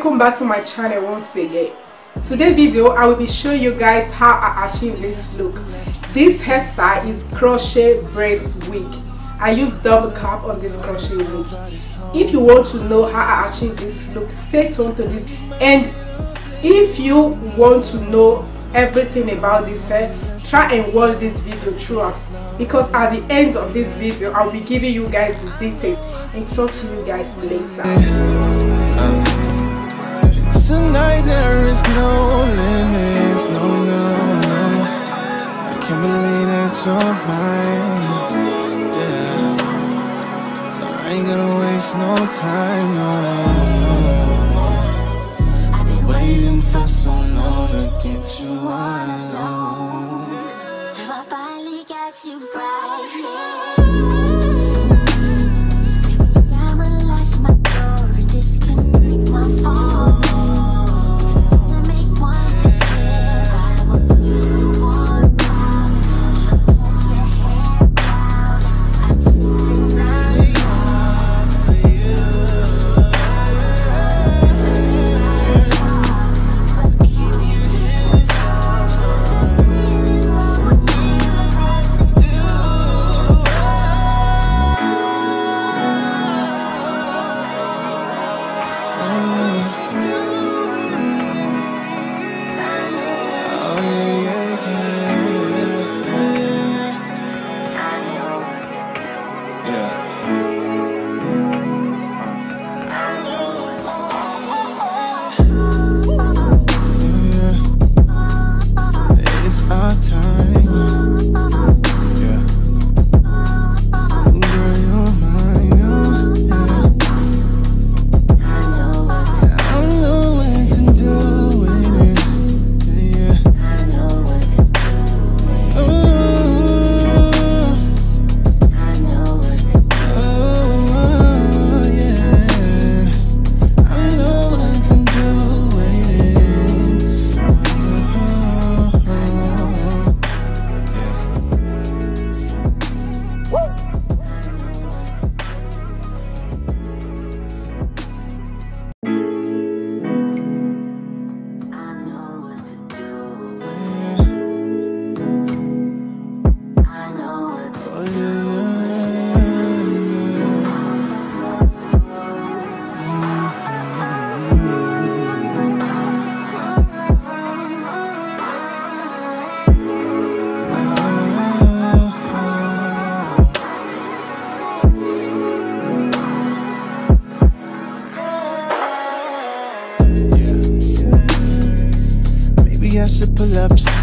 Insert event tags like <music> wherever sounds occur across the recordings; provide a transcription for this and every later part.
back to my channel once again. Today video i will be showing you guys how i achieve this look. This hairstyle is crochet braids wig. I use double cap on this crochet wig. If you want to know how i achieve this look stay tuned to this. And if you want to know everything about this hair try and watch this video throughout because at the end of this video i'll be giving you guys the details and talk to you guys later no limits, no, no, no. I can't believe that you're mine, yeah. So I ain't gonna waste no time, no. I've been waiting for so long to get you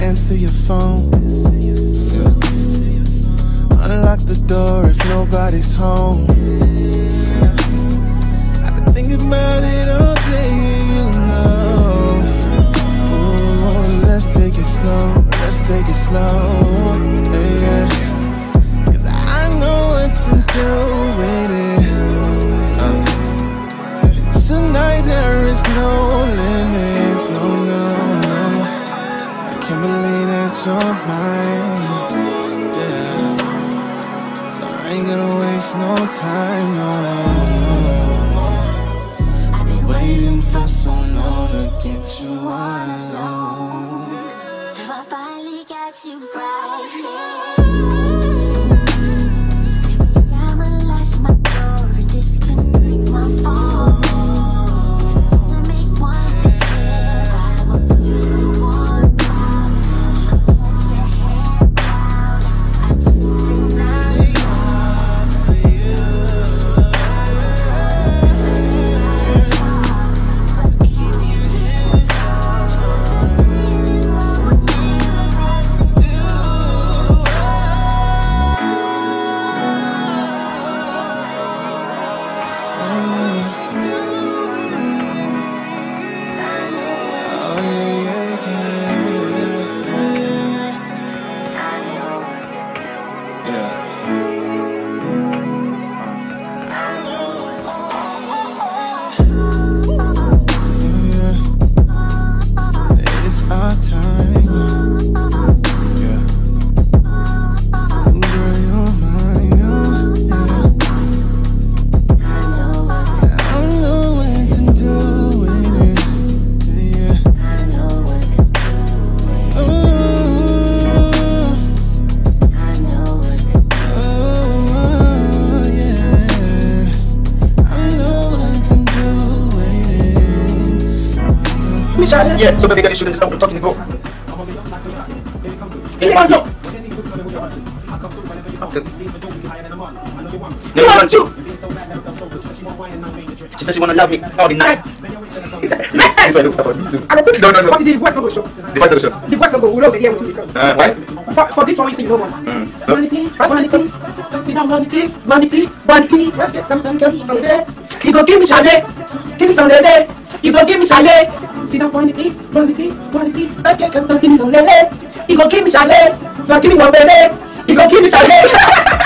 answer your phone. Unlock the door if nobody's home. I've been thinking about it all day, you know. Ooh, let's take it slow, let's take it slow. Yeah. Cause I know what to do with it. Uh. Tonight there is no that you're mine, yeah. So I ain't gonna waste no time, no. I've been waiting for so long to get you alone. I finally got you right here. Yeah, so baby girl, you shouldn't stop talking to go. Me one two. Up you want to. She said she wanna love me all the night. One, look, I don't think No, no, no. But the voice go show. The first question. The voice go. We know the year we come. Uh, why? For, for this one, you say you know what? Mm. Vanity, vanity, vanity, vanity, vanity. Well, get some damn girl, some there. You go give me chalet, give me some lele. You go give me chalet. Sit down, vanity, vanity, vanity. Okay, come down, give me some lele. You go give me chalet, go give me some lele. You go give me chalet. <laughs>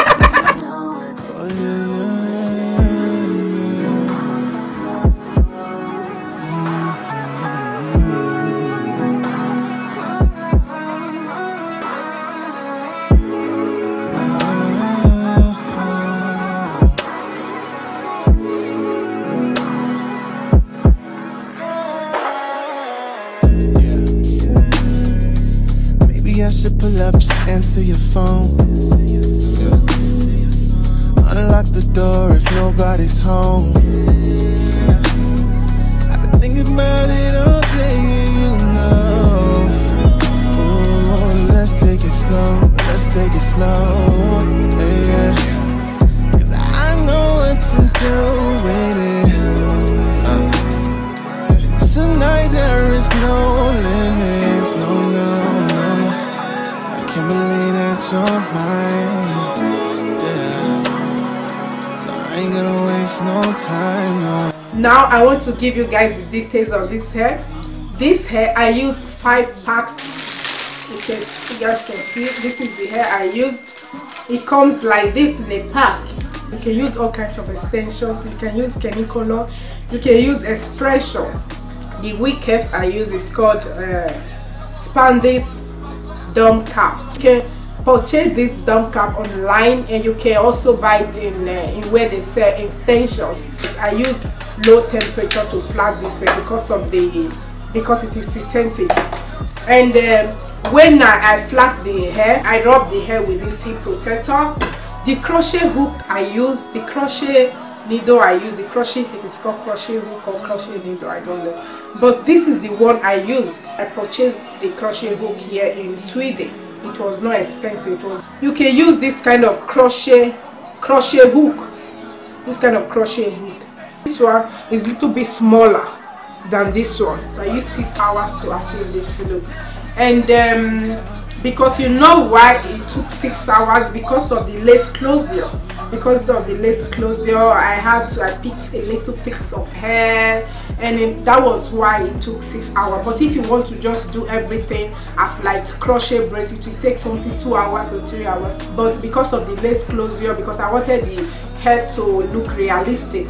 should pull up, just answer your phone. Unlock the door if nobody's home. I've been thinking about it all day, you know. Ooh, let's take it slow, let's take it slow. Yeah. Cause I know what to do with it. Uh, tonight there is no. I can't believe that you're mine. So I ain't gonna waste no time, no. now I want to give you guys the details of this hair. This hair I used five packs. You can you guys can see this is the hair I used. It comes like this in a pack. You can use all kinds of extensions. You can use Kenny color. You can use expression. The wig caps I use is called uh, Spandex Dome Cap. You can purchase this dome cap online and you can also buy it in, uh, in where they sell extensions. I use low temperature to flat this hair because of the because it is synthetic. And um, when I, I flat the hair, I rub the hair with this heat protector. The crochet hook I use, the crochet needle I use, the crochet it is called crochet hook or crochet needle, I don't know. But this is the one I used. I purchased the crochet hook here in Sweden. It was not expensive. It was you can use this kind of crochet crochet hook. This kind of crochet hook. This one is a little bit smaller than this one. I use six hours to achieve this look. And um, because you know why it took six hours because of the lace closure because of the lace closure i had to i picked a little piece of hair and it, that was why it took six hours. But if you want to just do everything as like crochet bracelet it will take something two hours or three hours. But because of the lace closure because i wanted the hair to look realistic.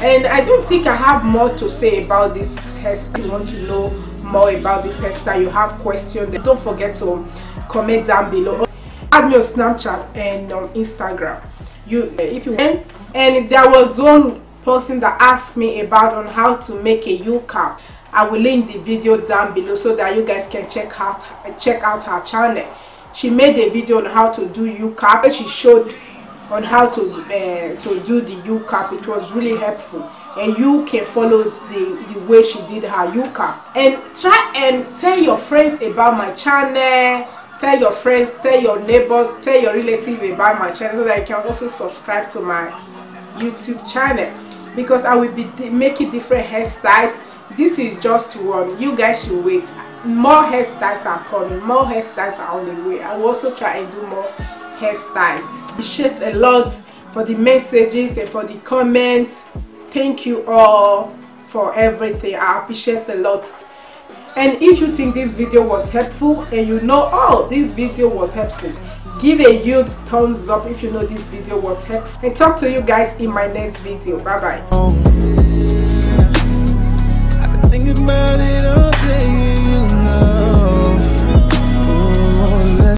And i don't think i have more to say about this hairstyle. You want to know more about this hairstyle you have questions don't forget to comment down below. Add me on snapchat and on instagram. You if you can and there was one person that asked me about on how to make a u-cap i will link the video down below so that you guys can check out check out her channel. She made a video on how to do u-cap she showed on how to uh, to do the u-cap. It was really helpful. And you can follow the the way she did her u-cap. And try and tell your friends about my channel. Tell your friends tell your neighbors tell your relatives about my channel so that you can also subscribe to my youtube channel because i will be making different hairstyles. This is just one. You guys should wait. More hairstyles are coming. More hairstyles are on the way. I will also try and do more hairstyles. Appreciate a lot for the messages and for the comments. Thank you all for everything. I appreciate a lot and if you think this video was helpful and you know oh this video was helpful give a huge thumbs up if you know this video was helpful. And talk to you guys in my next video. Bye bye